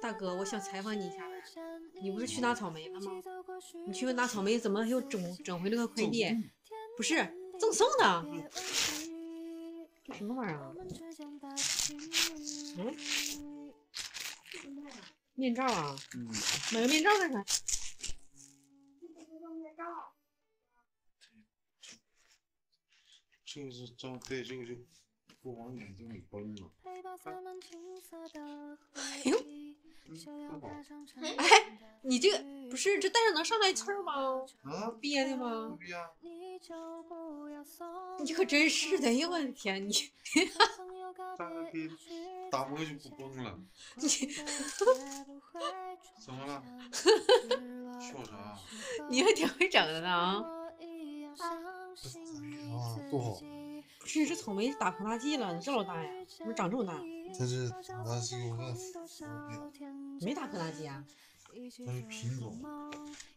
大哥，我想采访你一下呗。你不是去拿草莓了吗？你去拿草莓，怎么又整整回了个快递？不是赠送的。这什么玩意儿啊？嗯？面罩啊？嗯。买个面罩干啥？这个是装对，这个是不往眼睛里崩了。哎呦！哎，你这个不是这戴上能上来气儿吗？啊？憋的吗？你可真是的，哎呦我的天，你。打可以打不过就不崩了。你。怎么了？笑啥？你还挺会整的呢啊！啊，多好！不是，这草莓打膨大剂了，这老大呀，怎么长这么大？它是它是有个没打膨大剂啊？它是品种，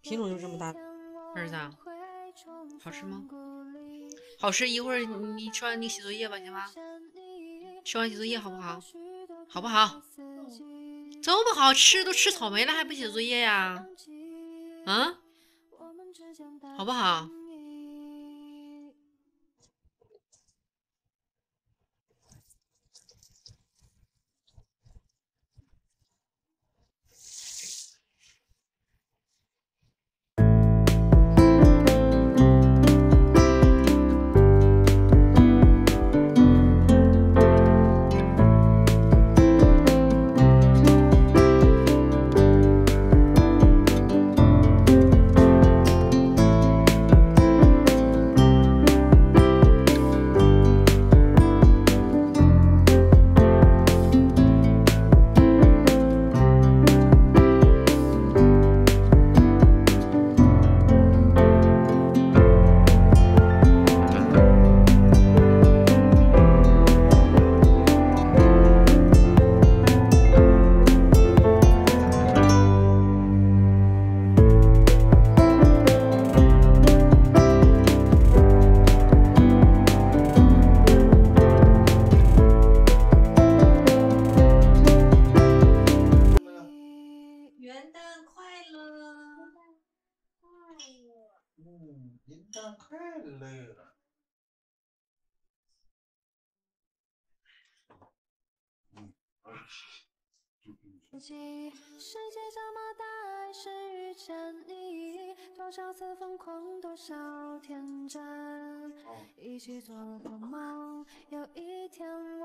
品种就这么大。儿子，好吃吗？好吃，一会儿你吃完你写作业吧，行吧？吃完写作业好不好？好不好？这么好吃，都吃草莓了还不写作业呀？啊？好不好？元旦快乐！嗯，世界这么大，还是遇见你，多少次疯狂，多少天真，一起做过梦，有一天。